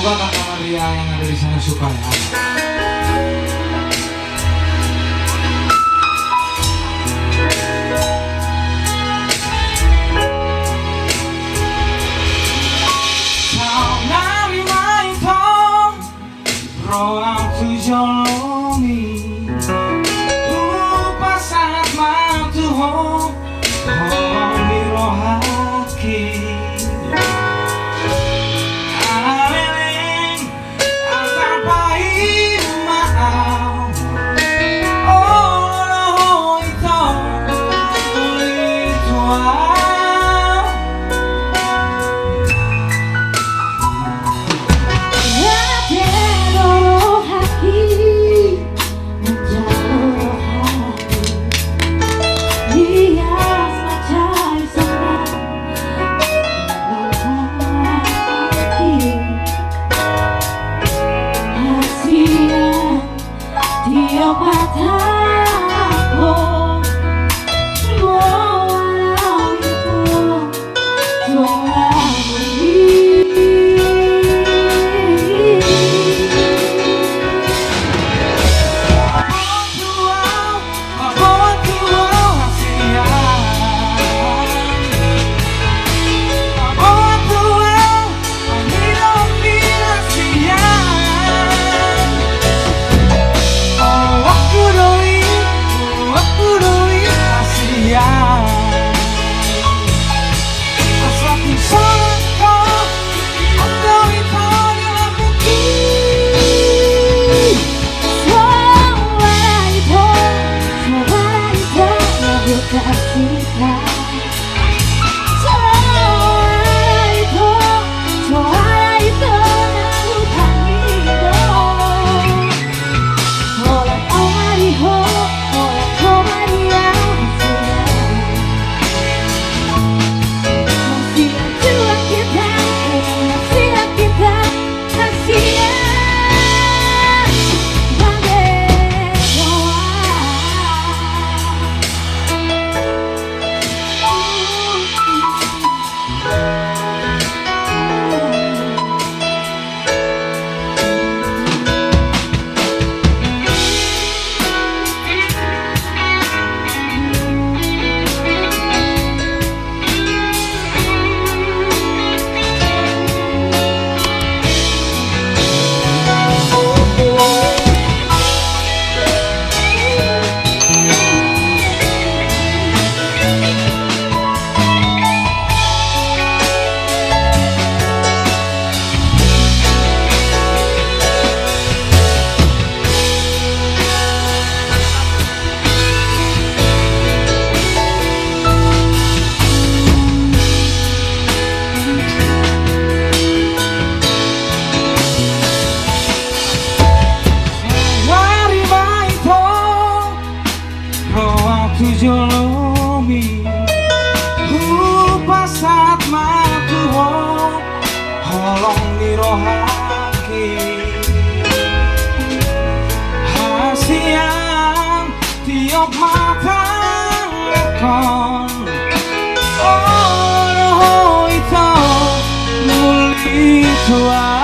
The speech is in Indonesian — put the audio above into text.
Semoga kakak Maria yang ada di sana suka ya. Tujolomi Upasat matu Holong nirohaki Hasian tiap mata Oh, itu muli tua